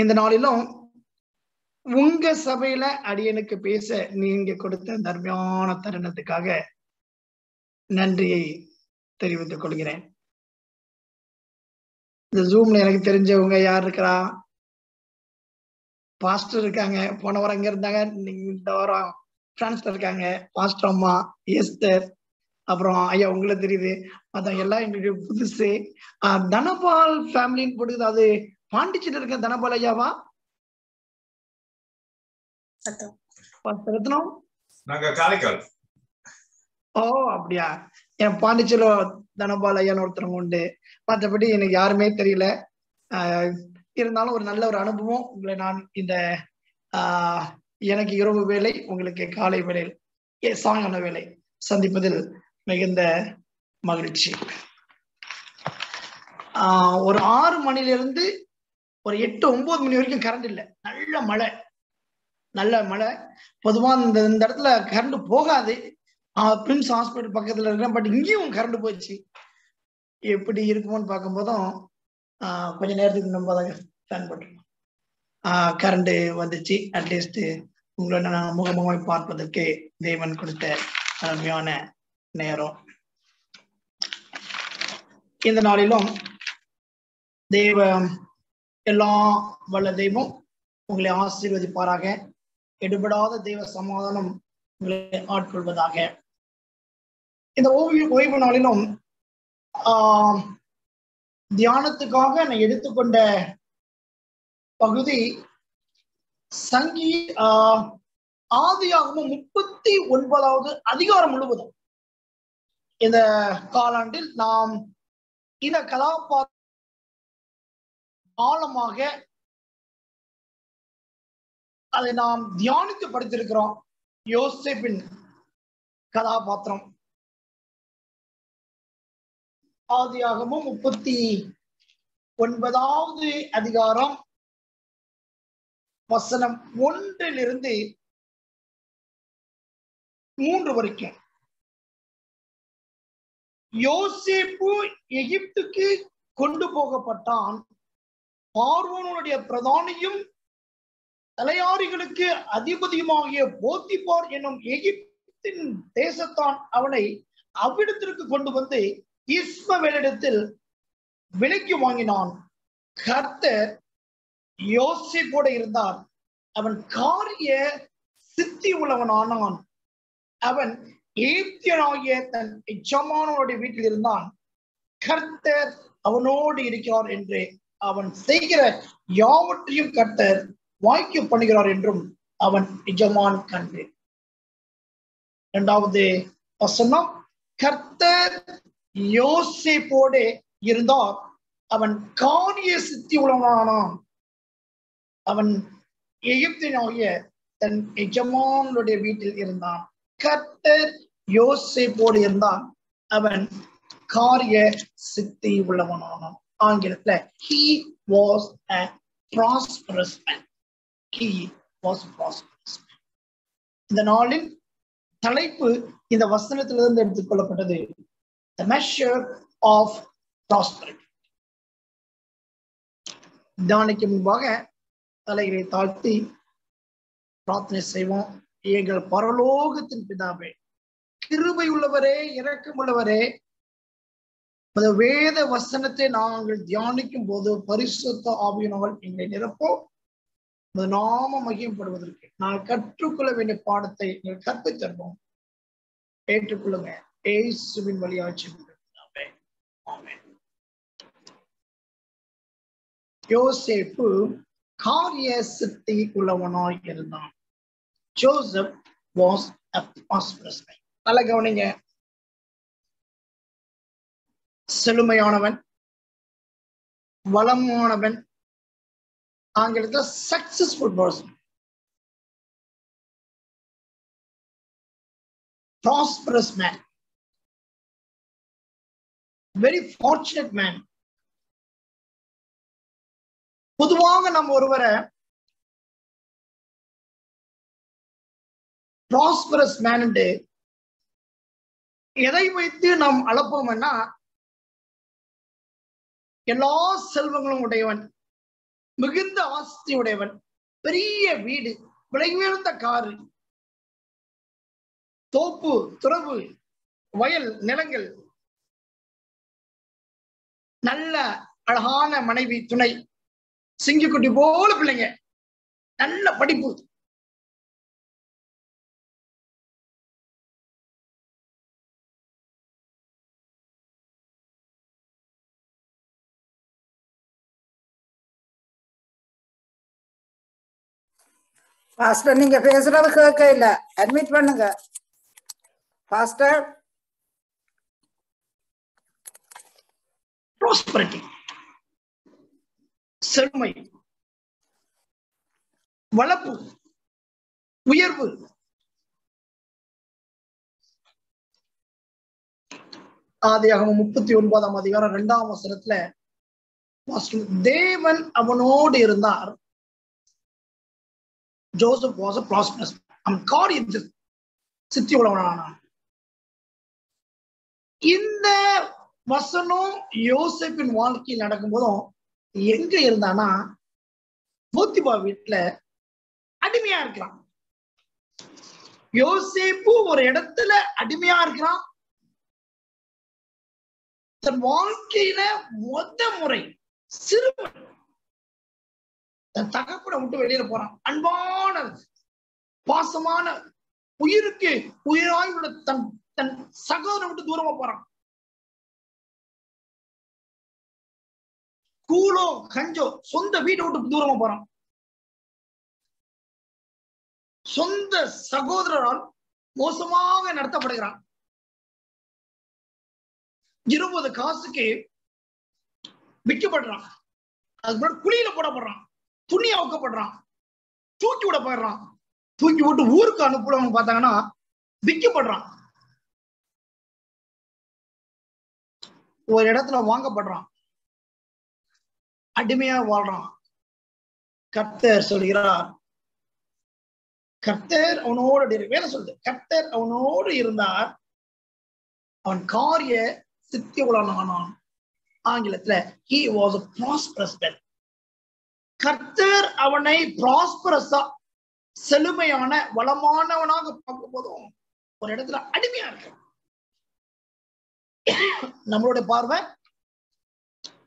இந்த நாளிலும் உங்க சபையில அடியனுக்கு பேச நீங்க கொடுத்த தர்மையான தருணத்துக்காக நன்றியை தெரிவித்துக் கொள்கிறேன். இந்த ஜூம்ல எனக்கு தெரிஞ்சவங்க யார் இருக்கிறா? பாஸ்டர் இருக்காங்க. போன வாரம் எங்க இருந்தாங்க. நீங்க இந்த வாரம். பிரான்ஸ்ல இருக்காங்க. பாஸ்டர் அம்மா எஸ்தர் அப்புறம் ஐயா உங்களுக்கு தெரியுது. அதான் எல்லாம் எங்களுக்கு புதுசு. தனபால் ஃபேமிலின்னு போட்டுக்குது அது பாண்டிச்சேரி இருக்க தனபால் ஐயாவா ரத்னம்? நாங்க காரைக்கால். ஓ அப்படியா. என் பாண்டிச்சேரியில தனபால் ஐயான்னு ஒருத்தவங்க உண்டு. மற்றபடி எனக்கு யாருமே தெரியல. இருந்தாலும் ஒரு நல்ல ஒரு அனுபவம். உங்களை நான் இந்த ஆஹ் எனக்கு இரவு வேலை உங்களுக்கு காலை ஏ, சாயங்கால வேலை சந்திப்பதில் மிகுந்த மகிழ்ச்சி. ஆஹ் ஒரு ஆறு மணில இருந்து ஒரு எட்டு ஒன்பது மணி வரைக்கும் கரண்ட் இல்லை. நல்ல மழை. நல்ல மழை. பொதுவாக இந்த இந்த இடத்துல கரண்ட் போகாது. பிரிம்ஸ் ஹாஸ்பிட்டல் பக்கத்துல இருக்கிறேன். பட் இங்கேயும் கரண்ட் போயிடுச்சு எப்படி இருக்குமோன்னு பார்க்கும்போதும் கொஞ்ச நேரத்துக்கு நம்ம தான் பிளான் பண்ணிருக்கோம் கரண்ட் வந்துச்சு. அட்லீஸ்ட் உங்களை நான் முகமுகமாய் பார்ப்பதற்கு தேவன் கொடுத்த அருமையான நேரம். இந்த நாளிலும் தேவ எல்லா வல்ல தெய்வம் உங்களை ஆசீர்வதிப்பாராக. எடுபடாத தெய்வ சமாதானம் உங்களை ஆட்கொள்வதாக. இந்த ஓய்வு ஓய்வு நாளிலும் ஆஹ் தியானத்துக்காக நான் எடுத்துக்கொண்ட பகுதி சங்கி ஆஹ் ஆதியாகமும் முப்பத்தி ஒன்பதாவது அதிகாரம் முழுவதும். இந்த காலாண்டில் நாம் இந்த கதாபாத்திர ஆழமாக அதை நாம் தியானித்து படித்திருக்கிறோம். யோசேப்பின் கதாபாத்திரம். ஆதியாகமும் முப்பத்தி ஒன்பதாவது அதிகாரம் வசனம் ஒன்றிலிருந்து மூன்று வரைக்கும். யோசேப்பு எகிப்துக்கு கொண்டு போகப்பட்டான். பார்வனுடைய பிரதானியும் தலையாரிகளுக்கு அதிபதியுமாகிய போத்திபார் என்னும் எகிப்தின் தேசத்தான் அவனை அவ்விடத்திற்கு கொண்டு வந்து இஸ்மவேலிடத்தில் விலைக்கு வாங்கினான். கர்த்தர் யோசிப்போட இருந்தார். அவன் காரிய சித்தி உள்ளவனானான். அவன் ஏத்தியனாகிய தன் எஜமானோடைய வீட்டில் இருந்தான். கர்த்தர் அவனோடு இருக்கிறார் என்று அவன் செய்கிற யாவற்றையும் கர்த்தர் வாய்க்கு பண்ணுகிறார் என்றும் அவன் எஜமான் கண்டு இரண்டாவது வசனம் கர்த்தர் யோசிப்போடு இருந்தார். அவன் காரிய சித்தி உள்ளவனானான் அவன் எகிப்தினாகிய தன் எஜமானுடைய வீட்டில் இருந்தான். கர்த்தர் யோசிப்போடு இருந்தான். அவன் காரிய சித்தி உள்ளவனானான் ஆங்கிலத்துல he was a prosperous man he was prosperous man இந்த நாளின் தலைப்பு இந்த வசனத்திலிருந்து எடுத்துக்கொள்ளப்பட்டது த மெஷர் ஆஃப் ப்ராஸ்பரிட்டி தியானிக்கு முன்பாக தலைகளை தாழ்த்தி பிரார்த்தனை செய்வோம். எங்கள் பரலோகத்தின் பிதாவே கிருபை உள்ளவரே இரக்கம் உள்ளவரே அந்த வேத வசனத்தை நாங்கள் தியானிக்கும் போது பரிசுத்த ஆவியினால் எங்களை நிரப்போம். நாம மகிமைப்படுவதற்கு நாங்கள் கற்றுக்கொள்ள வேண்டிய பாடத்தை நீங்கள் கற்பித் ஏற்றுக்கொள்ளுங்க. ஏசுவின் வழியாட்சி யோசேப்பு காரிய சித்தி உள்ளவனாய் இருந்தான். ஜோசப் வாஸ் a நல்ல கவனிங்க. செழுமையானவன் வளமானவன். ஆங்கிலத்தில் successful person prosperous man very fortunate man பொதுவாக நம்ம ஒருவரை ப்ராஸ்பரஸ் மேன் எதை வைத்து நாம் அளப்போம்னா எல்லா செல்வங்களும் உடையவன் மிகுந்த ஆஸ்தியுடையவன் பெரிய வீடு விலை உயர்ந்த காரு தோப்பு துறவு வயல் நிலங்கள் நல்ல அழகான மனைவி துணை சிங்கிக்குட்டி போல பிள்ளைங்க நல்ல படிப்பு. பாஸ்டர் நீங்க பேசுறது கேட்க இல்ல அட்மிட் பண்ணுங்க. பாஸ்டர் ப்ராஸ்பரிட்டி செழுமை. வளர்ப்பு உயர்வு. ஆதியாகமம் முப்பத்தி ஒன்பதாம் அதிகாரம் இரண்டாம் வசனத்துல தேவன் அவனோடு இருந்தார். ஜோசப் வாஸ் ப்ராஸ்பரஸ் அவன் காரியம் சித்தி உள்ளவனானான் இந்த வசனம் யோசப்பின் வாழ்க்கையில் நடக்கும்போதும் எங்க இருந்தானா போத்திபா வீட்டுல அடிமையா இருக்கிறான். யோசேப்பு ஒரு இடத்துல அடிமையா இருக்கிறான். தன் வாழ்க்கையில மொத்த முறை சிறுவன். தன் தகப்பனை விட்டு வெளியில போறான். அன்பான பாசமான உயிருக்கு உயிராய் உள்ள தன் தன் சகோதரனை விட்டு தூரமா போறான். கூலோ கஞ்சோ சொந்த வீட்டை விட்டு தூரமா போறான். சொந்த சகோதரரால் மோசமாக நடத்தப்படுகிறான். இருபது காசுக்கு விற்கப்படுறான். அதுக்கு முன்னாடி குழியில போடப்படுறான். துணி அவுக்கப்படுறான். தூக்கி விட போயிடுறான் தூக்கி விட்டு ஊருக்கு அனுப்புறவங்க பார்த்தாங்கன்னா விற்கப்படுறான். ஒரு இடத்துல வாங்கப்படுறான். அடிமையா வாழ்றான். கர்த்தர் சொல்கிறார். கர்த்தர் அவனோடு வேலை சொல்லுது. கர்த்தர் அவனோடு இருந்தார். அவன் காரிய சித்தி ஆனான் ஆங்கிலத்துல ஹி வாஸ் a prosperous கர்த்தர் அவனை ப்ராஸ்பரஸா செழுமையான வளமானவனாக பார்க்கும் போதும் ஒரு இடத்துல அடிமையா இருக்கு நம்மளுடைய பார்வை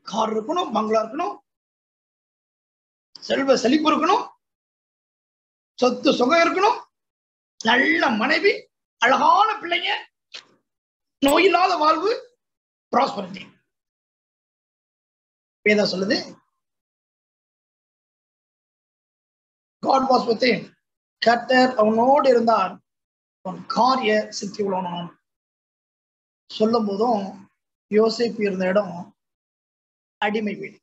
கார் இருக்கணும் பங்களா இருக்கணும் செல்வ செழிப்பு இருக்கணும் சொத்து சுகம் இருக்கணும் நல்ல மனைவி அழகான பிள்ளைங்க நோயில்லாத வாழ்வு ப்ராஸ்பரிட்டி வேதா சொல்லுது காட் வாஸ் with him. கர்த்தர் அவனோடு இருந்தார். அவன் காரிய சித்தி உள்ளவனான் சொல்லும் போதும் யோசிப்பு இருந்த இடம் அடிமை வீடு.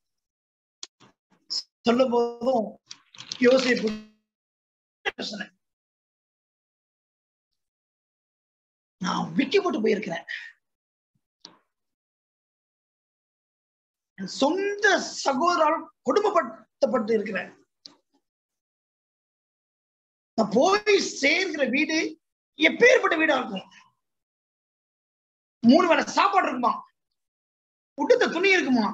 சொல்லும் போதும் யோசிப்பு நான் விற்கப்பட்டு போயிருக்கிறேன். சொந்த சகோதரால் கொடுமைப்படுத்தப்பட்டு இருக்கிறேன் நான் போய் சேர்கிற வீடு எப்பேற்பட்ட வீடா இருக்கும் மூணு வேளை சாப்பாடு இருக்குமா? உடுத்த துணி இருக்குமா?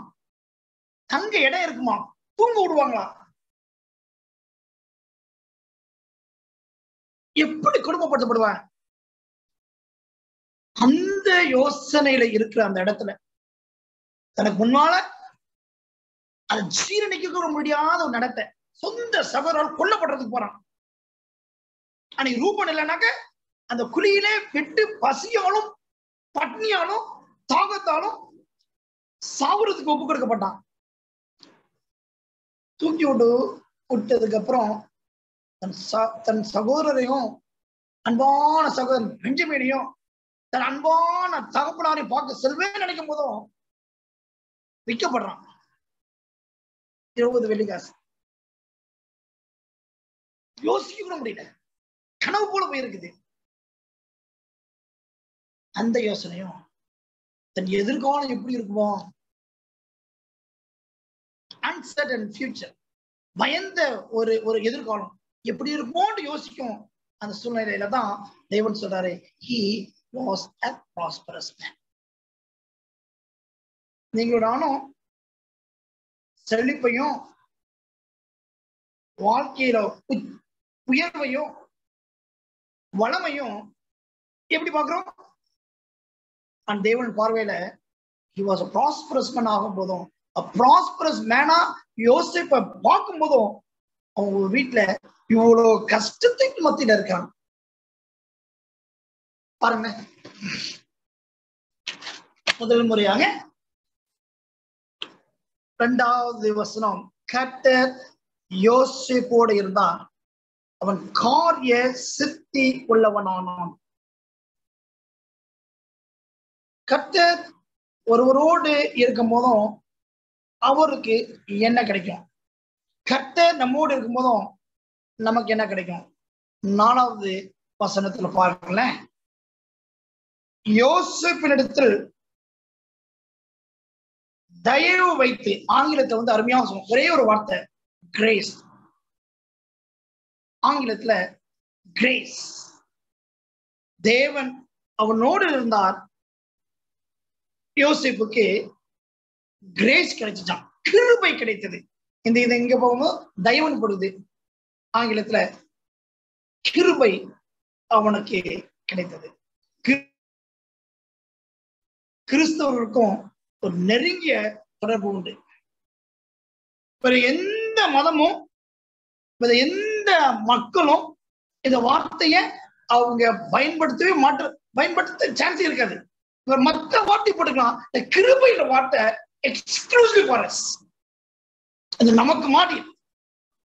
தங்க இடம் இருக்குமா? தூங்க விடுவாங்களா? எப்படி கொடுமைப்படுத்தப்படுவாங்க அந்த யோசனையில இருக்கிற அந்த இடத்துல தனக்கு முன்னால அதை ஜீரணிக்க முடியாத ஒரு நடத்தை. சொந்த சகோதரால் கொல்லப்படுறதுக்கு போறான். அன்னைக்கு ரூபன் இல்லைனாக்க அந்த குழியிலே வெட்டு பசியாலும் பட்னியாலும் தாகத்தாலும் சாவுறதுக்கு ஒப்பு கொடுக்கப்பட்டான். தூக்கி விட்டு விட்டதுக்கு அப்புறம் தன் ச- தன் சகோதரரையும் அன்பான சகோதரன் பெஞ்சமேனையும் தன் அன்பான தகப்பனாரையும் பார்க்க செல்வேன்னு நினைக்கும் போதும் விற்கப்படுறான். இருபது வெள்ளிக்காசு. யோசிக்க கூட முடியல. கனவு போல போயிருக்குது. அந்த யோசனையும் தன் எதிர்காலம் எப்படி இருக்குமோ அன்சர்டன் ஃபியூச்சர் பயந்த ஒரு ஒரு எதிர்காலம் எப்படி இருக்குமோன்னு யோசிக்கும் அந்த சூழ்நிலையில தான் தேவன் சொல்றாரு he was a prosperous man நீங்களோட நானும் செழிப்பையும் வாழ்க்கையில உ- உயர்வையும் வளமையும் எப்படி பார்க்குறோம்? அந்த தேவன் பார்வையில ஹி வாஸ் a prosperous ஆகும் போதும் a மேனா யோசிப்ப பார்க்கும் போதும் அவங்க வீட்டுல இவ்வளவு கஷ்டத்துக்கு மத்தியில இருக்காங்க. பாருங்க. முதல் முறையாக இரண்டாவது வசனம் கர்த்தர் யோசிப்போடு இருந்தான் அவன் காரிய சித்தி உள்ளவனானான். கர்த்தர் ஒருவரோடு இருக்கும் போதும் அவருக்கு என்ன கிடைக்கும்? கர்த்தர் நம்மோடு இருக்கும் போதும் நமக்கு என்ன கிடைக்கும்? நாலாவது வசனத்துல பார்க்கலேன் யோசிப்பினிடத்தில் தயவு வைத்து ஆங்கிலத்தை வந்து அருமையாக சொல்லும் ஒரே ஒரு வார்த்தை கிரேஸ் ஆங்கிலத்துல கிரேஸ் தேவன் அவனோடு இருந்தார். யோசிப்புக்கு கிரேஸ் கிடைச்சிச்சான் கிருபை கிடைத்தது. இந்த இது எங்க போகும்போது தயவன் படுது ஆங்கிலத்துல கிருபை அவனுக்கு கிடைத்தது. கிறிஸ்தவர்களுக்கும் ஒரு நெருங்கிய தொடர்பு உண்டு. எந்த மதமும் எந்த எந்த மக்களும் இந்த வார்த்தைய அவங்க பயன்படுத்தவே மாற்ற பயன்படுத்த சான்ஸ் இருக்காது. இவர் மத்த வார்த்தை போட்டுக்கலாம். இந்த கிருபையில வார்த்தை எக்ஸ்க்ளூசிவ் ஃபார் அஸ் அது நமக்கு மாறி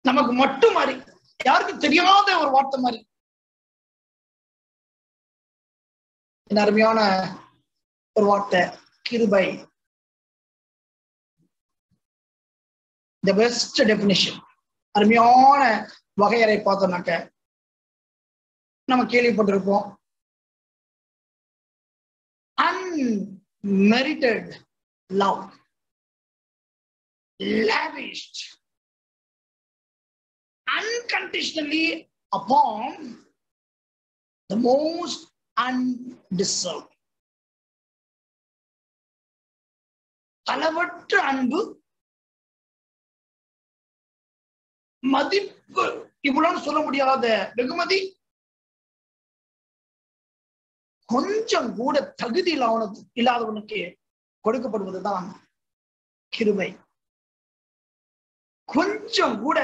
நமக்கு மட்டும் மாறி யாருக்கும் தெரியாத ஒரு வார்த்தை மாதிரி இந்த அருமையான ஒரு வார்த்தை கிருபை. த பெஸ்ட் டெபினிஷன் அருமையான வகையறை பார்த்தோம்னாக்க நம்ம கேள்விப்பட்டிருப்போம் unmerited love lavished unconditionally upon the most undeserved அளவற்ற அன்பு மதிப்பு இவ்வளவு சொல்ல முடியாத வெகுமதி. கொஞ்சம் கூட தகுதி இல்லாதவனுக்கு இல்லாதவனுக்கு கொடுக்கப்படுவதுதான் கிருபை. கொஞ்சம் கூட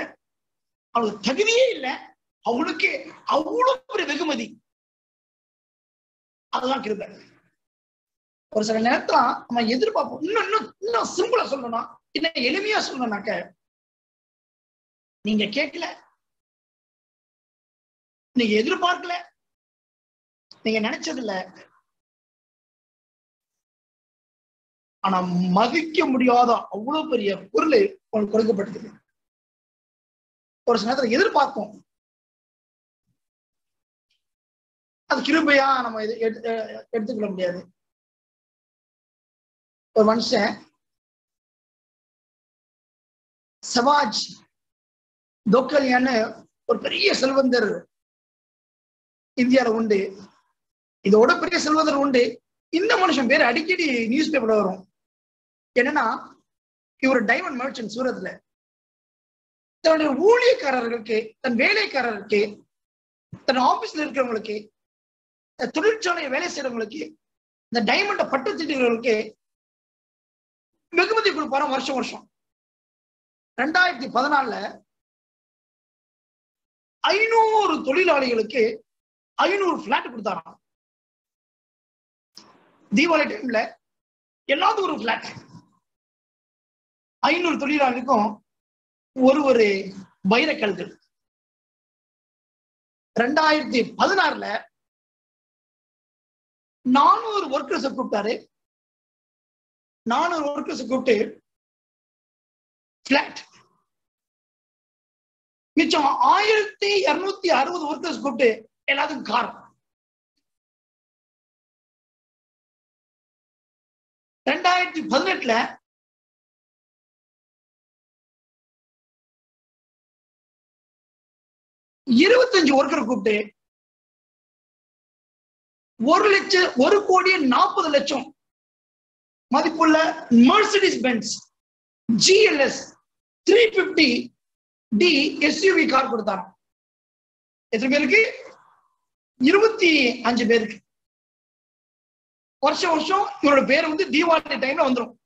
அவனுக்கு தகுதியே இல்லை. அவனுக்கு அவ்வளவு ஒரு வெகுமதி. அதுதான் கிருபை. ஒரு சில நேரத்துல நம்ம எதிர்பார்ப்போம். இன்னும் இன்னும் இன்னும் சிம்பிளா சொல்லணும்னா இன்னும் எளிமையா சொல்லணும்னாக்க நீங்க கேட்கல. நீங்க எதிர்பார்க்கல. நீங்க நினைச்சது இல்ல ஆனா மதிக்க முடியாத அவ்வளவு பெரிய பொருள் உங்களுக்கு கொடுக்கப்பட்டது. ஒரு சில நேரத்துல எதிர்பார்ப்போம். அது கிருபையா நம்ம எது- எடுத்துக்கொள்ள முடியாது. ஒரு மனுஷன் சவாஜ் தோக்கலியான்னு ஒரு பெரிய செல்வந்தர் இந்தியாவில் உண்டு. இதோட பெரிய செல்வதர் உண்டு. இந்த மனுஷன் பேர் அடிக்கடி நியூஸ் பேப்பர்ல வரும். என்னன்னா இவர் டைமண்ட் மர்ச்சன்ட் சூரத்ல. தன்னுடைய ஊழியக்காரர்களுக்கு தன் வேலைக்காரருக்கு தன் ஆபீஸ்ல இருக்கிறவங்களுக்கு தொழிற்சாலையை வேலை செய்யறவங்களுக்கு இந்த டைமண்ட பட்டு திட்டுகிறவங்களுக்கு வெகுமதி கொடுப்பாராம் வருஷம் வருஷம்? ரெண்டாயிரத்தி பதினாலுல ஐநூறு தொழிலாளிகளுக்கு ஐநூறு பிளாட் கொடுத்தாராம். தீபாவளி டைம்ல எல்லாத்துக்கும் ஒரு பிளாட் ஐநூறு தொழிலாளிக்கும் ஒரு ஒரு வைரக்கல்கள் ரெண்டாயிரத்தி பதினாறுல நானூறு ஒர்க்கர்ஸ் கூப்பிட்டாரு. நானூறு ஒர்க்கர்ஸ் கூப்பிட்டு பிளாட் மிச்சம் ஆயிரத்தி இருநூத்தி அறுபது ஒர்க்கர்ஸ் கூப்பிட்டு எல்லாத்துக்கும் காரணம். ரெண்டாயிரத்தி பதினெட்டுல இருபத்தஞ்சு ஒர்க்கர் கூப்பிட்டு ஒரு லட்சம் ஒரு கோடி நாற்பது லட்சம் மதிப்புள்ள Mercedes Benz GLS three fifty D SUV car கொடுத்தாங்க. எத்தனை பேருக்கு? இருபத்தி அஞ்சு பேருக்கு. வருஷம் வருஷம் இவரோட பேர் வந்து தீபாவளி டைம்ல வந்துரும்.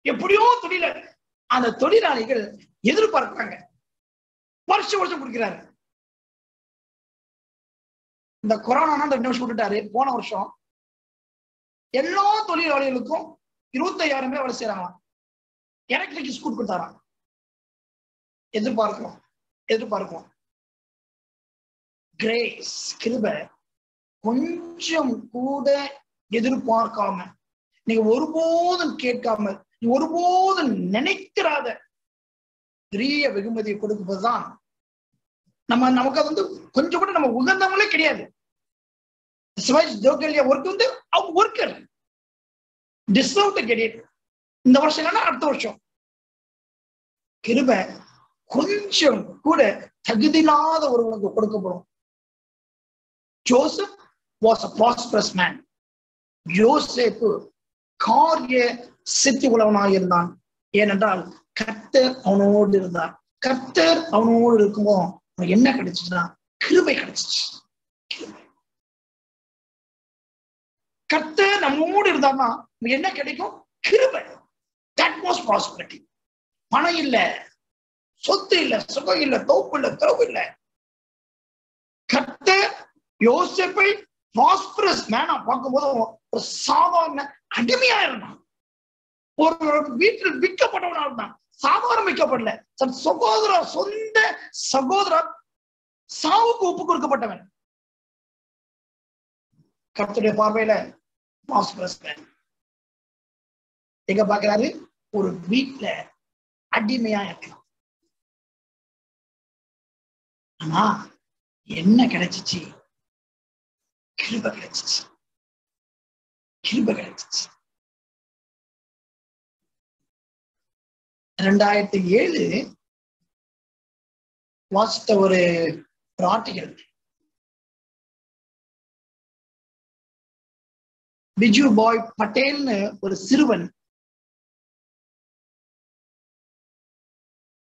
எப்படியோ தொழிலாளி அந்த தொழிலாளிகள் எதிர்பார்க்கிறாங்க. வருஷம் வருஷம் கொடுக்கிறாரு. இந்த கொரோனா ரெண்டு வருஷம் விட்டுட்டாரு போன வருஷம் எல்லா தொழிலாளிகளுக்கும் இருபத்தையாயிரம் பேர் வேலை செய்யறாங்களாம் எலக்ட்ரிக் ஸ்கூட் கொடுத்தாராம். எதிர்பார்க்கிறோம். எதிர்பார்க்கிறோம். கிரேஸ் கிருப. கொஞ்சம் கூட எதிர்பார்க்காம நீங்க ஒருபோதும் கேட்காம நீ ஒருபோதும் நினைக்கிறாத பெரிய வெகுமதியை கொடுப்பதுதான் நம்ம நமக்கு அது வந்து கொஞ்சம் கூட நம்ம உகந்தவங்களே கிடையாது. சிவாஜி ஜோக்கல்யா ஒர்க் வந்து அவங்க ஒர்க்கர் டிஸ்கவுண்ட் கிடையாது. இந்த வருஷம் இல்லைன்னா அடுத்த வருஷம். கிருப கொஞ்சம் கூட தகுதியில்லாத ஒருவனுக்கு கொடுக்கப்படும். Joseph was a prosperous man யோசேப்பு காரிய சித்தி உள்ளவனாக இருந்தான். ஏனென்றால் கர்த்தர் அவனோடு இருந்தார். கர்த்தர் அவனோடு இருக்குமோ என்ன கிடைச்சிச்சுன்னா கிருபை கிடைச்சிச்சு. கர்த்தர் நம்மோடு இருந்தார்னா நமக்கு என்ன கிடைக்கும்? கிருபை. தட் வாஸ் ப்ராஸ்பரிட்டி பணம் இல்ல சொத்து இல்ல சுகம் இல்ல தோப்பு இல்ல துறவு இல்ல. கர்த்தர் யோசிப்பை ப்ராஸ்பரஸ் மேனா பார்க்கும்போது ஒரு சாதாரண அடிமையா இருந்தான். ஒரு வீட்டில் விற்கப்பட்டவனா இருந்தான். சாதாரணம் விற்கப்படல. தன் சகோதர சொந்த சகோதரர் சாவுக்கு ஒப்பு கொடுக்கப்பட்டவன். கருத்துடைய பார்வையில ப்ராஸ்பரஸ் மேன் எங்க பாக்குறாரு ஒரு வீட்டுல அடிமையா இருக்கலாம் ஆனா என்ன கிடைச்சிச்சு? கிருப கிடைச்சிச்சு கிருப கிடைச்சிச்சு ரெண்டாயிரத்தி ஏழு வாசித்த ஒரு ஒரு ஆர்டிகல் பிஜு பாய் பட்டேல்னு ஒரு சிறுவன்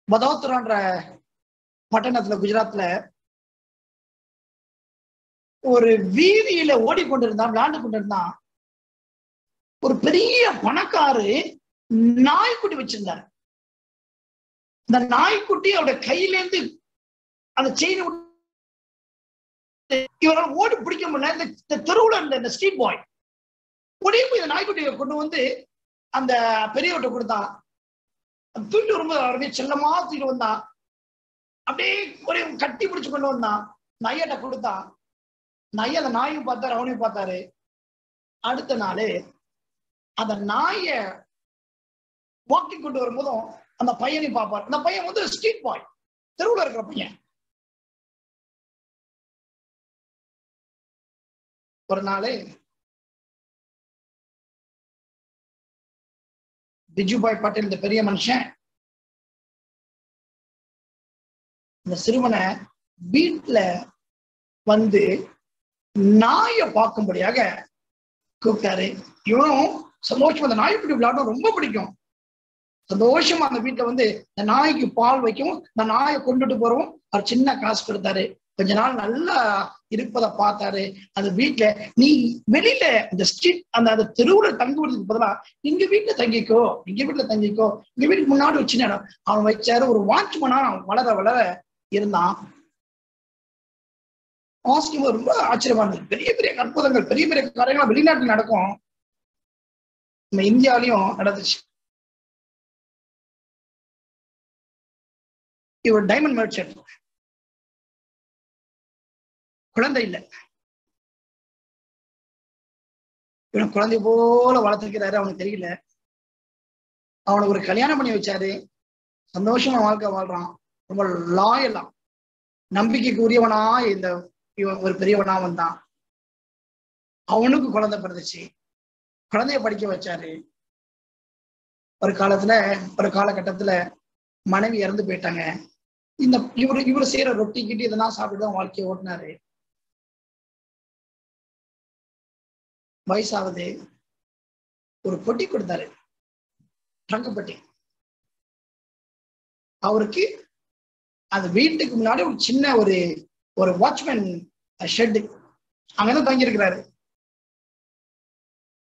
வதோத்தரான்ற பட்டணத்துல குஜராத்ல ஒரு வீதியில ஓடிக்கொண்டிருந்தான் விளையாண்டு கொண்டிருந்தான். ஒரு பெரிய பணக்காரு நாய்க்குட்டி வச்சிருந்தார். இந்த நாய்க்குட்டி அவருடைய கையிலேருந்து அந்த செயின் இவரால் ஓடி பிடிக்க முடியல. இந்த- தெருவுல இருந்த இந்த ஸ்ட்ரீட் பாய் ஓடி போய் இந்த நாய்க்குட்டியை கொண்டு வந்து அந்த பெரியவர்கிட்ட கொடுத்தான். அது தூக்கிட்டு வரும்போது அப்படியே செல்லமா தூக்கிட்டு வந்தான். அப்படியே ஒரே கட்டி பிடிச்சு கொண்டு வந்தான். நையட்ட கொடுத்தான். நைய அந்த நாயும் பார்த்தாரு அவனையும் பார்த்தாரு. அடுத்த நாள் அந்த நாய வாக்கிங் கொண்டு வரும்போதும் அந்த பையனையும் பார்ப்பார். அந்த பையன் வந்து ஸ்ட்ரீட் பாய் தெருவில் இருக்கிற பையன். ஒரு நாள் பிஜுபாய் பட்டேல் இந்த பெரிய மனுஷன்? இந்த சிறுவனை வீட்டுல வந்து நாயை பார்க்கும்படியாக கூப்பிட்டாரு. இவனும் சந்தோஷமா அந்த நாய்க்குட்டி விளையாடும் ரொம்ப பிடிக்கும். சந்தோஷமா அந்த வீட்டுல வந்து இந்த நாய்க்கு பால் வைக்கவும் இந்த நாயை கொண்டுட்டு போறவும் அவர் சின்ன காசு கொடுத்தாரு. கொஞ்ச நாள் நல்லா இருப்பதை பார்த்தாரு. அந்த வீட்டுல நீ வெளியில இந்த ஸ்ட்ரீட் அந்த அந்த தெருவுல தங்குவதுக்கு பதிலா இங்க வீட்டுல தங்கிக்கோ இங்க வீட்டுல தங்கிக்கோ இங்க வீட்டுக்கு முன்னாடி ஒரு சின்ன இடம். அவன் வச்சாரு ஒரு வாட்ச்மனா வளர வளர இருந்தான். வாசிக்கும் ரொம்ப ஆச்சரியமா இருந்தது பெரிய பெரிய அற்புதங்கள் பெரிய பெரிய காரியங்கள் வெளிநாட்டில் நடக்கும். நம்ம இந்தியாவிலையும் நடந்துச்சு. இவர் டைமண்ட் மெர்ச்சன்ட் குழந்தை இல்லை. இவன் குழந்தை போல வளர்த்துக்கிறாரு அவனுக்கு தெரியல. அவனுக்கு ஒரு கல்யாணம் பண்ணி வச்சாரு. சந்தோஷமா வாழ்க்கை வாழ்றான். ரொம்ப லாயலா நம்பிக்கைக்கு உரியவனா இந்த ஒரு பெரியவனா வந்தான். அவனுக்கு குழந்தை பிறந்துச்சு. குழந்தைய படிக்க வச்சாரு. ஒரு காலத்துல ஒரு காலகட்டத்துல மனைவி இறந்து போயிட்டாங்க. இந்த இவரு இவரு செய்யற ரொட்டி கிட்டி இதெல்லாம் சாப்பிட்டு தான் வாழ்க்கையை ஓட்டினாரு. வயசாவது ஒரு பொட்டி கொடுத்தாரு. ட்ரங்கு அவருக்கு அந்த வீட்டுக்கு முன்னாடி ஒரு சின்ன ஒரு ஒரு வாட்ச்மேன் ஷெட் அங்கதான் தங்கி இருக்கிறாரு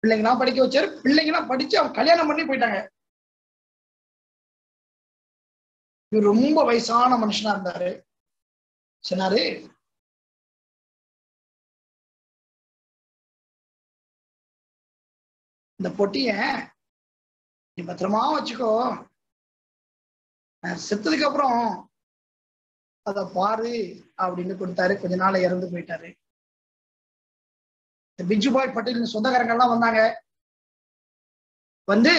பிள்ளைங்களாம் படிக்க வச்சாரு. பிள்ளைங்களாம் படிச்சு அவன் கல்யாணம் பண்ணி போயிட்டாங்க. இவர் ரொம்ப வயசான மனுஷனா இருந்தாரு. சொன்னாரு இந்த பொட்டிய நீ பத்திரமா வச்சுக்கோ. செத்ததுக்கு அப்புறம் அத பாரு அப்படின்னு கொடுத்தாரு. கொஞ்ச நாள் இறந்து போயிட்டாரு. இந்த பிஜு பாய் பட்டேல் சொந்தக்காரங்கள்லாம் வந்தாங்க. வந்து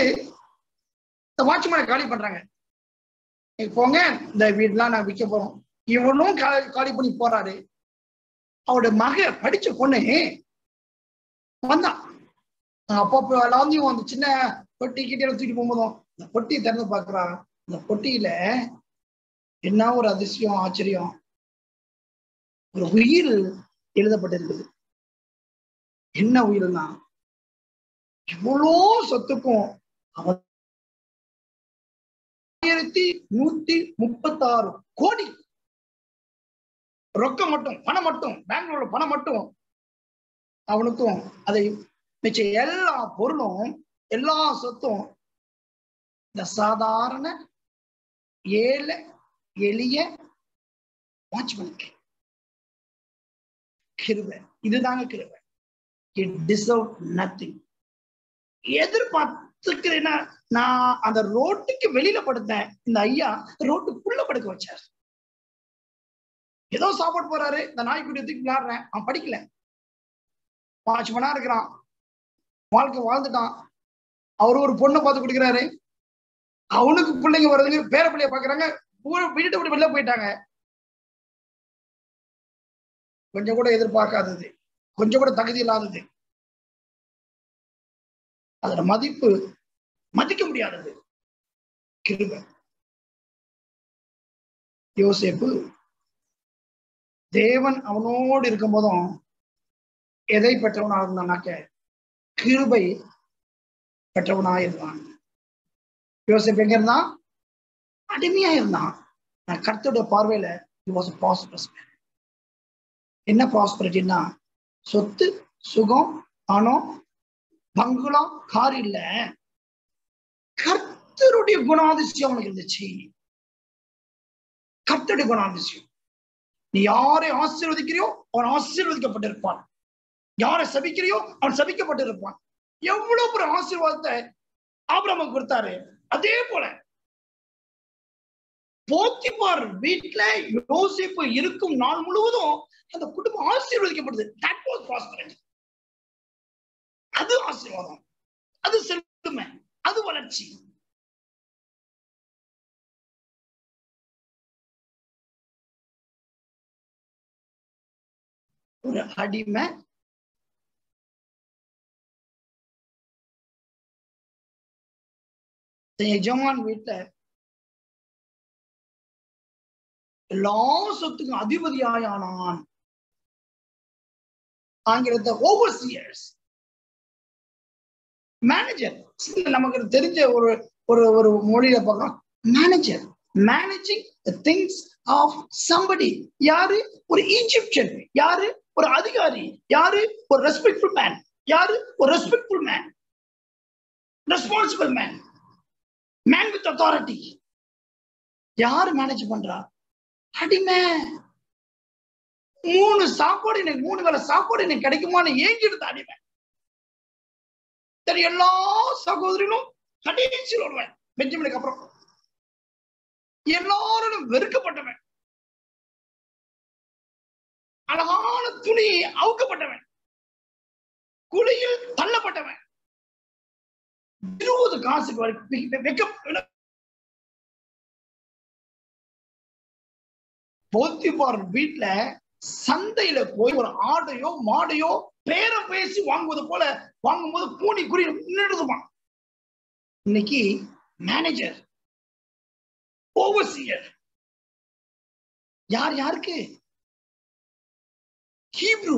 இந்த வாட்ச்மேனை காலி பண்றாங்க. நீங்க போங்க இந்த வீடுலாம் நான் விற்க போறோம். இவனும் காலி பண்ணி போறாரு. அவருடைய மக படிச்ச பொண்ணு வந்தான் அப்பப்போ எல்லாத்தையும் அந்த சின்ன பொட்டி கிட்டே தூக்கி போகும்போதும் இந்த பொட்டியை திறந்து பாக்குறான் இந்த பொட்டியில என்ன ஒரு அதிசயம் ஆச்சரியம்? ஒரு உயிர் எழுதப்பட்டிருக்குது. என்ன உயிர்னா இவ்வளோ சொத்துக்கும் அவன் ஆயிரத்தி நூத்தி முப்பத்தி ஆறு கோடி. ரொக்கம் மட்டும் பணம் மட்டும் பெங்களூர்ல பணம் மட்டும் அவனுக்கும் அதை மிச்ச எல்லா பொருளும் எல்லா சொத்தும் இந்த சாதாரண ஏழை எளிய வாட்ச்மேனுக்கு கிருவை இதுதாங்க கிருவை இட் டிசர்வ் நத்திங் எதிர்பார்த்துக்கிறேன்னா நான் அந்த ரோட்டுக்கு வெளியில படுத்தேன். இந்த ஐயா ரோட்டுக்குள்ள படுக்க வச்சார். ஏதோ சாப்பாடு போறாரு. இந்த நாய்க்குட்டி தூக்கி விளையாடுறேன். அவன் படிக்கல. வாட்ச்மேனா இருக்கிறான். வாழ்க்கை வாழ்ந்துட்டான். அவர் ஒரு பொண்ணை பார்த்து கொடுக்குறாரு. அவனுக்கு பிள்ளைங்க வருதுங்க பேர பிள்ளைய பாக்குறாங்க விட்டுட்டு விட்டு வெளில போயிட்டாங்க. கொஞ்சம் கூட எதிர்பார்க்காதது. கொஞ்சம் கூட தகுதி இல்லாதது. அதோட மதிப்பு மதிக்க முடியாதது. கிருப. யோசேப்பு தேவன் அவனோடு இருக்கும் போதும் எதை பெற்றவனாக இருந்தானாக்க கிருபை பெற்றவனாக இருந்தான் யோசிப்பு எங்க இருந்தான்? அடிமையா இருந்தான் நான் கர்த்தருடைய பார்வையில என்ன ப்ராஸ்பரிட்டின்னா சொத்து சுகம் பணம் பங்களா கார் இல்ல. கர்த்தருடைய குணாதிசயம் அவனுக்கு இருந்துச்சு. கர்த்தருடைய குணாதிசயம். நீ யாரை ஆசீர்வதிக்கிறியோ அவன் ஆசீர்வதிக்கப்பட்டிருப்பான். யாரை சபிக்கிறியோ அவன் சபிக்கப்பட்டிருப்பான். எவ்வளவு ஒரு ஆசீர்வாதத்தை ஆபிரமக்கு கொடுத்தாரு. அதே போல போத்திபார் வீட்டுல யோசிப்பு இருக்கும் நாள் முழுவதும் அந்த குடும்பம் ஆசீர்வதிக்கப்படுது. தட் வாஸ் ப்ராஸ்பரன்ஸ் அது ஆசீர்வாதம். அது செல்லுமை அது வளர்ச்சி. ஒரு அடிமை எஜமான் வீட்டுல எல்லா சொத்துக்கும் அதிபதியாயானான். ஆங்கிலத்தை ஓவர்சியர்ஸ் மேனேஜர் நமக்கு தெரிஞ்ச ஒரு ஒரு ஒரு மொழியில பார்க்கலாம். Manager managing things of somebody யாரு? ஒரு ஈஜிப்சியன் யாரு? ஒரு அதிகாரி. யாரு? ஒரு ரெஸ்பெக்ட்ஃபுல் மேன் யாரு? ஒரு respectful man responsible man man with authority யாரு மேனேஜ் பண்றா? அடிமை. மூணு சாப்பாடு எனக்கு மூணு வேலை சாப்பாடு எனக்கு கிடைக்குமான்னு ஏங்கிடுது அடிமை. சரி எல்லா சகோதரிகளும் கடைசியில் வருவேன் பெஞ்சமினுக்கு அப்புறம். எல்லாரும் வெறுக்கப்பட்டவன். அழகான துணி அவுக்கப்பட்டவன். குழியில் தள்ளப்பட்டவன். இருபது காசுக்கு வரைக்கும் போத்திபார் வீட்டுல சந்தையில போய் ஒரு ஆடையோ மாடையோ பேரம் பேசி வாங்குவது போல வாங்கும்போது பூனி குறி நின்றுதுமா இன்னைக்கு மேனேஜர் ஓவர்சியர் யார் யாருக்கு? ஹீப்ரூ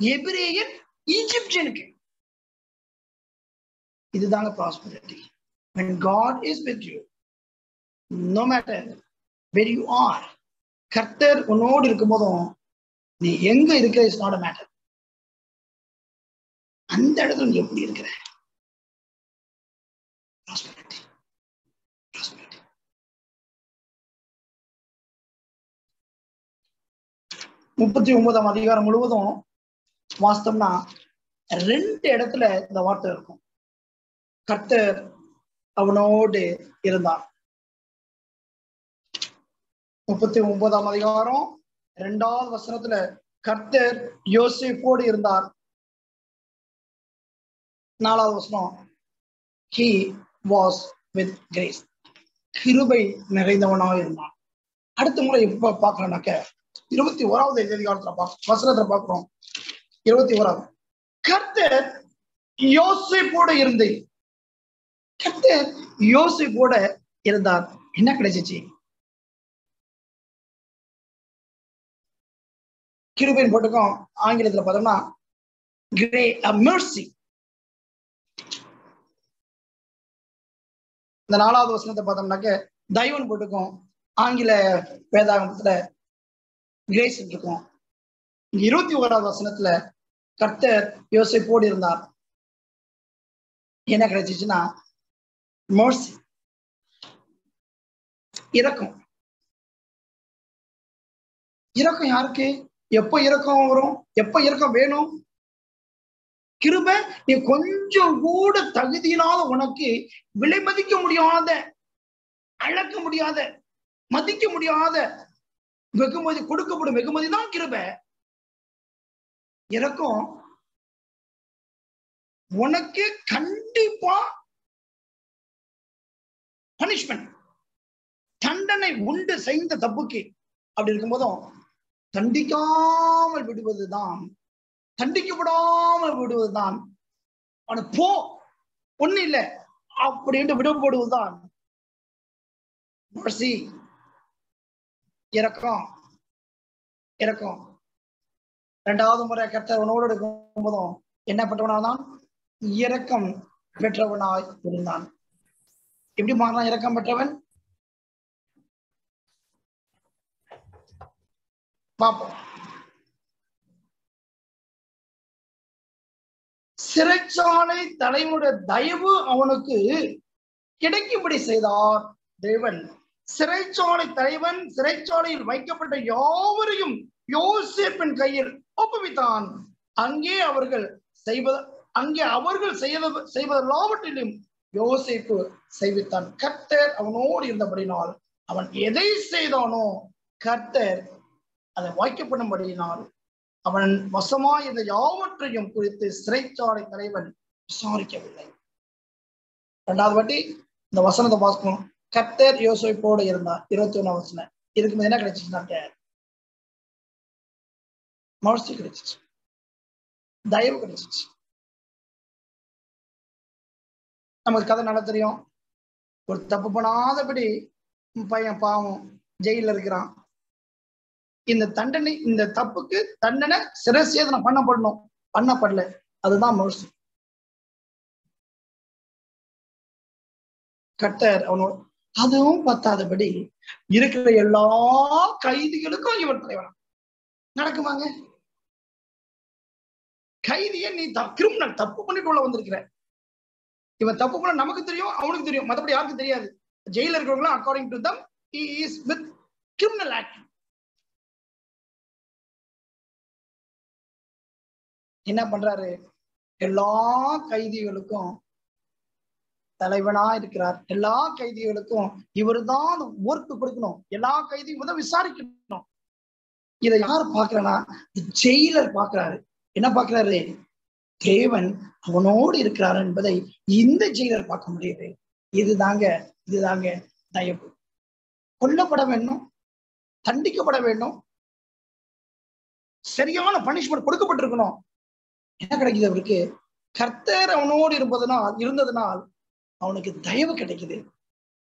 எபிரேயன் ஈஜிப்சியனுக்கு இதுதாங்க prosperity when god is with you no matter where you are கர்த்தர் உன்னோடு இருக்கும் போதும் நீ எங்க இருக்க இஸ் நாட் மேட்டர் அந்த இடத்துல நீ எப்படி இருக்கிற? முப்பத்தி ஒன்பதாம் அதிகாரம் முழுவதும் வாஸ்தவம்னா ரெண்டு இடத்துல இந்த வார்த்தை இருக்கும். கர்த்தர் அவனோடு இருந்தான் முப்பத்தி ஒன்பதாம் அதிகாரம் இரண்டாவது வசனத்துல கர்த்தர் யோசிப்போடு இருந்தார். நாலாவது வசனம் ஹி வாஸ் வித் கிரேஸ் கிருபை நிறைந்தவனாக இருந்தான். அடுத்த முறை எப்ப பார்க்கலாம்னாக்க இருபத்தி ஓராவது அதிகாரத்துல பார்க்க வசனத்துல பாக்குறோம் இருபத்தி ஓராவது. கர்த்தர் யோசிப்போட இருந்து கர்த்தர் யோசிப்போட இருந்தார். என்ன கிடைச்சிச்சு? கிருபின் போட்டுக்கும் ஆங்கிலத்துல பார்த்தோம்னா கிரே மெர்சி இந்த நாலாவது வசனத்தை பார்த்தோம்னாக்க தயவன் போட்டுக்கும் ஆங்கில வேதாகமத்துல கிரேஸ் இருக்கும். இருபத்தி ஓராவது வசனத்துல கர்த்தர் போடி இருந்தார். என்ன கிடைச்சிச்சுன்னா மோர்சி இறக்கம் இறக்கம் யாருக்கு? எப்ப இறக்கம் வரும்? எப்ப இறக்கம் வேணும்? கிருப நீ கொஞ்சம் கூட தகுதியினால உனக்கு விலை மதிக்க முடியாத அழக்க முடியாத மதிக்க முடியாத வெகுமதி கொடுக்கப்படும் வெகுமதி தான் கிருப. இறக்கம் உனக்கு கண்டிப்பா பனிஷ்மெண்ட் தண்டனை உண்டு செய்த தப்புக்கு. அப்படி இருக்கும் போதும் தண்டிக்காமல் விடுவதுதான் தண்டிக்கப்படாமல் விடுவதுதான். அவனு போ ஒண்ணு இல்லை. அப்படின்ட்டு விடுபடுவதுதான். mercy இறக்கம் இறக்கம். இரண்டாவது முறை கர்த்தர் எடுக்கும் போதும் என்ன பெற்றவனாதான் இறக்கம் பெற்றவனாய் இருந்தான். எப்படி மாறினான்? இறக்கம் பெற்றவன்? பார்ப்போம் சிறைச்சாலை தலைமுறை தயவு அவனுக்கு கிடைக்கும்படி செய்தார் தேவன். சிறைச்சாலை தலைவன் சிறைச்சாலையில் வைக்கப்பட்ட யாவரையும் யோசிப்பின் கையில் ஒப்புவித்தான். அங்கே அவர்கள் செய்வத அங்கே அவர்கள் செய்த செய்வதெல்லாவற்றிலும் யோசிப்பு செய்வித்தான். கர்த்தர் அவனோடு இருந்தபடினால் அவன் எதை செய்தானோ கர்த்தர் அதை வாய்க்கப்படும்படியினால் அவன் வசமாய் இருந்த யாவற்றையும் குறித்து சிறைச்சாலை தலைவன் விசாரிக்கவில்லை. இரண்டாவது வாட்டி இந்த வசனத்தை பார்க்கணும். கத்தர் யோசிப்போடு இருந்தார். இருபத்தி ஒண்ணாம் வசனம். இதுக்கு என்ன கிடைச்சிச்சுனாக்க மகிழ்ச்சி கிடைச்சிச்சு. தயவு கிடைச்சிச்சு. நமக்கு கதை நட தெரியும். ஒரு தப்பு பண்ணாதபடி பையன் பாவம் ஜெயில இருக்கிறான். இந்த தண்டனை இந்த தப்புக்கு தண்டனை சிரசேதனம் பண்ணப்படணும். பண்ணப்படல. அதுதான் மோசம் கட்டர் அவனோட அதுவும் பத்தாதபடி இருக்கிற எல்லா கைதிகளுக்கும் இவன் தலைவனா. நடக்குமாங்க? கைதிய நீ கிரிமினல் தப்பு பண்ணிட்டு உள்ள வந்திருக்கிற. இவன் தப்பு பண்ண நமக்கு தெரியும் அவனுக்கு தெரியும். மற்றபடி யாருக்கும் தெரியாது. ஜெயில இருக்கிறவங்களும் according to them is with criminal act என்ன பண்றாரு? எல்லா கைதிகளுக்கும் தலைவனா இருக்கிறார். எல்லா கைதிகளுக்கும் இவர் தான் ஒர்க் கொடுக்கணும். எல்லா கைதியும் முதல் விசாரிக்கணும். இதை யார் பாக்குறனா ஜெயிலர் பாக்குறாரு என்ன பாக்குறாரு தேவன் அவனோடு இருக்கிறார் என்பதை இந்த ஜெயிலர் பார்க்க முடியுது. இதுதாங்க இதுதாங்க தயவு. கொல்லப்பட வேண்டும் தண்டிக்கப்பட வேண்டும். சரியான பனிஷ்மெண்ட் கொடுக்கப்பட்டிருக்கணும். என்ன கிடைக்குது அவருக்கு? கர்த்தர் அவனோடு இருப்பதனால் இருந்ததுனால் அவனுக்கு தயவு கிடைக்குது.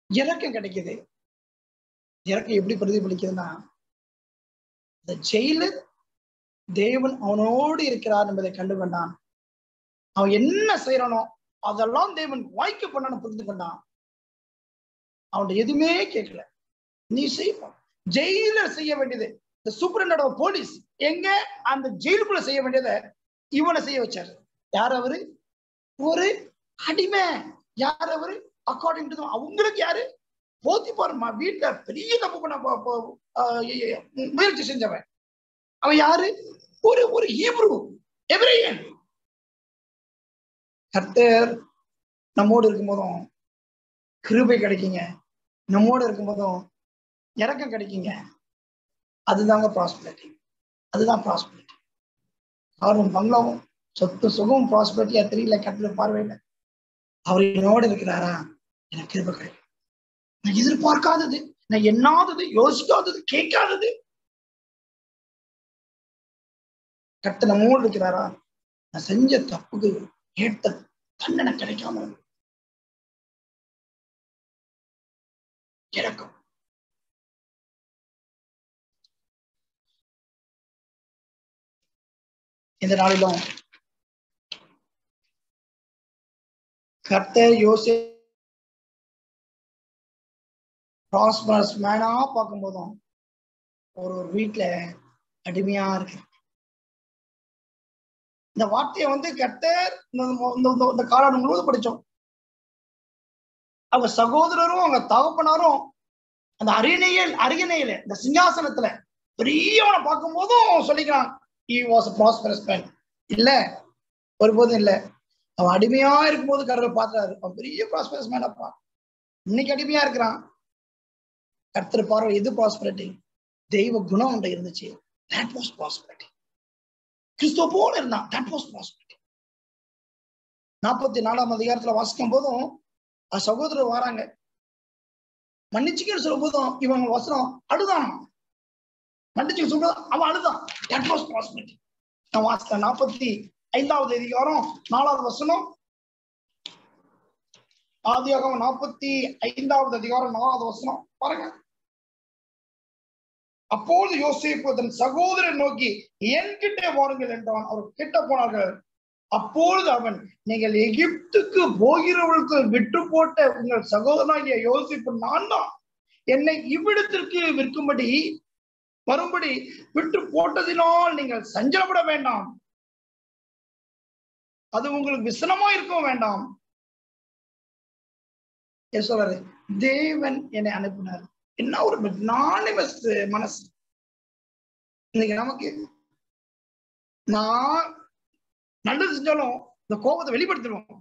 இறக்கம் கிடைக்குது. இறக்கம் எப்படி பிரதிபலிக்குதுன்னா இந்த ஜெயிலர் தேவன் அவனோடு இருக்கிறார் என்பதை கண்டு கொண்டான். அவன் என்ன செய்யறானோ அதெல்லாம் தேவன் வாய்க்க பண்ணணும் புரிந்து கொண்டான். அவன் எதுவுமே கேட்கல. நீ செய்வான் ஜெயிலர் செய்ய வேண்டியது இந்த சூப்பரண்டோட போலீஸ் எங்க? அந்த ஜெயிலுக்குள்ள செய்ய வேண்டியதை இவனை செய்ய வச்சாரு. யார் அவரு? ஒரு அடிமை. யார் அவரு? அக்கார்டிங் டு அவங்களுக்கு யாரு? போத்தி பாருமா வீட்டுல பெரிய தப்பு பண்ண முயற்சி செஞ்சவன். அவன் யாரு? ஒரு ஒரு ஹீப்ரூ எவ்ரியன் கர்த்தர் நம்மோடு இருக்கும்போதும் கிருபை கிடைக்குங்க. நம்மோடு இருக்கும்போதும் இறக்கம் கிடைக்குங்க. அதுதாங்க ப்ராஸ்பரிட்டி அதுதான் ப்ராஸ்பரிட்டி அவரும் பங்களாவும் சொத்து சுகம் ப்ராஸ்பரிட்டியா தெரியல கட்டில பார்வையில. அவர் என்னோடு இருக்கிறாரா? எனக்கு கிருப கிடைக்கும் நான் எதிர்பார்க்காதது நான் எண்ணாதது யோசிக்காதது கேட்காதது. கட்ட நம்மோடு இருக்கிறாரா? நான் செஞ்ச தப்புக்கு ஏற்ற தண்டனை கிடைக்காம. இருக்கு. இந்த நாளிலும். கர்த்தர் யோசி ப்ராஸ்பரஸ் மேனா பார்க்கும்போதும் ஒரு ஒரு வீட்டுல அடிமையா இருக்கு. இந்த வார்த்தையை வந்து கர்த்தர் இந்த இந்த- இந்த- காலம் முழுவதும் படிச்சோம் அவங்க சகோதரரும் அவங்க தகப்பனாரும் அந்த அரியணையில் அரியணையில இந்த சிங்காசனத்துல பெரியவனை பார்க்கும் போதும் சொல்லிக்கிறான் he was a prosperous man இல்ல ஒருபோதும் இல்ல. அவன் அடிமையா இருக்கும்போது கடவுள் பார்த்துறாரு அவன் பெரிய ப்ராஸ்பரஸ் மேனப்பா இன்னைக்கு அடிமையா இருக்கிறான். கர்த்தர் பார்வை எது ப்ராஸ்பரிட்டி தெய்வ குணம் உண்ட இருந்துச்சு. தட் வாஸ் ப்ராஸ்பரிட்டி கிறிஸ்துவ போல இருந்தான். தட் வாஸ் ப்ராஸ்பரிட்டி நாற்பத்தி நாலாம் அதிகாரத்துல வாசிக்கும் போதும் சகோதரர் வராங்க. மன்னிச்சுக்கன்னு சொல்லும் போதும் இவங்க வசனம் அழுதான். மன்னிச்சு சொல்றது அவன் அழுதான். தட் வாஸ் prosperity நான் வாசித்தேன் நாற்பத்தி ஐந்தாவது அதிகாரம் நாலாவது வசனம். ஆதியாகம் நாற்பத்தி ஐந்தாவது அதிகாரம் நாலாவது வசனம். பாருங்க. அப்போது யோசிப்பு தன் சகோதரன் நோக்கி என்கிட்ட வாருங்கள் என்றான். அவர் கிட்ட போனார்கள் அப்பொழுது அவன் நீங்கள் எகிப்துக்கு போகிறவர்களுக்கு விட்டு போட்ட உங்கள் சகோதரனாகிய யோசிப்பு நான் தான் என்னை இவ்விடத்திற்கு விற்கும்படி வரும்படி விட்டு போட்டதினால் நீங்கள் சஞ்சலப்பட வேண்டாம். அது உங்களுக்கு விசனமா இருக்கவும் வேண்டாம். சொல்றாரு தேவன் என்னை அனுப்பினார். என்ன ஒரு நானிமஸ் மனசு. இன்னைக்கு நமக்கு நான் நல்லது செஞ்சாலும் இந்த கோபத்தை வெளிப்படுத்திடுவோம்.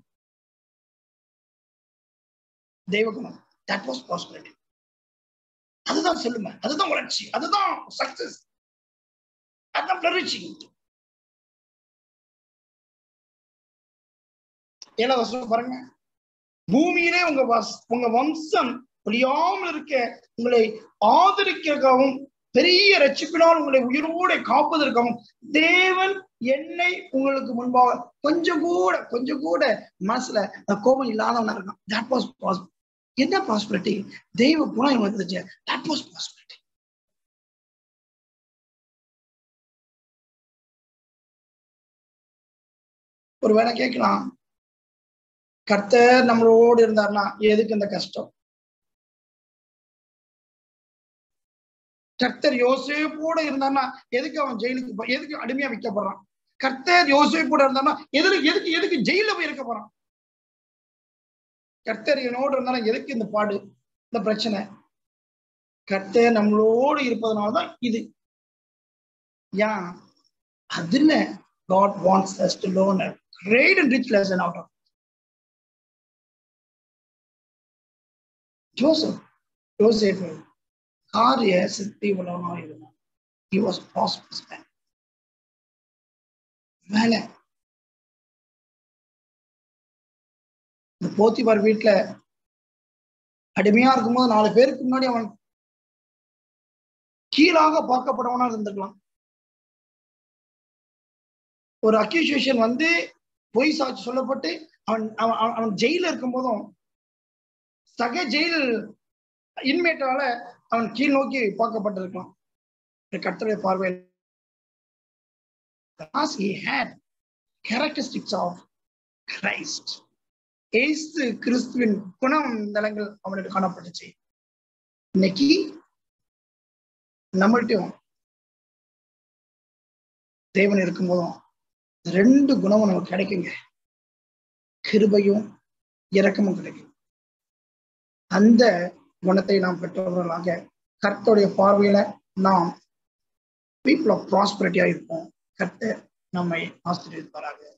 தெய்வகுணம் தட் வாஸ் பாசிபிலிட்டி அதுதான் செல்லுமை அதுதான் வளர்ச்சி அதுதான் சக்சஸ் அதுதான் ஃபிளரிச்சிங் ஏழாவது வருஷம் பாருங்க. பூமியிலே உங்க வஸ் உங்க வம்சம் ஒழியாமல் இருக்க உங்களை ஆதரிக்கிறதுக்காகவும் பெரிய ரட்சிப்பினால் உங்களை உயிரோட காப்பதற்காகவும் தேவன் என்னை உங்களுக்கு முன்பாக கொஞ்சம் கூட கொஞ்சம் கூட மனசுல அந்த கோபம் இல்லாதவனா இருக்கான். தட் வாஸ் பாசிபிள் என்ன பாசிபிலிட்டி தெய்வ குணம் இவனுக்கு இருந்துச்சு தட் வாஸ் பாசிபிலிட்டி ஒரு வேலை கேட்கலாம். கர்த்தர் நம்மளோடு இருந்தார்னா எதுக்கு இந்த கஷ்டம்? கர்த்தர் யோசேப்போட இருந்தான்னா எதுக்கு அவன் ஜெயிலுக்கு எதுக்கு அடிமையா வைக்கப்படுறான் கர்த்தர் யோசேப்போட இருந்தான்னா எதுக்கு எதுக்கு எதுக்கு ஜெயில போய் இருக்க போறான்? கர்த்தர் என்னோடு இருந்தாலும் எதுக்கு இந்த பாடு இந்த பிரச்சனை? கர்த்தர் நம்மளோடு இருப்பதனால்தான் இது. ஏன்? அதுன்னு God wants us to learn a great and rich lesson out of it. Joseph யோசேப் காரிய சித்தி உள்ளவனா இருந்தான். He was a prosperous man. மேல இந்த போத்திபார் வீட்டுல அடிமையா இருக்கும்போது நாலு பேருக்கு முன்னாடி அவன் கீழாக பார்க்கப்படவனா இருந்திருக்கலாம் ஒரு அக்யூசியேஷன் வந்து பொய் சாட்சி சொல்லப்பட்டு அவன் அவன் அவன் ஜெயில இருக்கும் போதும் சக ஜெயில் இன்மேட்டால அவன் கீழ் நோக்கி பார்க்கப்பட்டிருக்கலாம் கர்த்தருடைய பார்வையில் As he had characteristics of Christ. ஏசு கிறிஸ்துவின் குணம் நிலங்கள் அவனுக்கு காணப்பட்டுச்சு. இன்னைக்கு நம்மள்ட்டையும் தேவன் இருக்கும்போதும் ரெண்டு குணமும் நமக்கு கிடைக்குங்க. கிருபையும் இரக்கமும் கிடைக்கும். அந்த குணத்தை நாம் பெற்றவர்களாக கர்த்தருடைய பார்வையில நாம் பீப்புள் ஆஃப் ப்ராஸ்பரிட்டியா இருப்போம். கர்த்தர் நம்மை ஆசிரியப்பாராக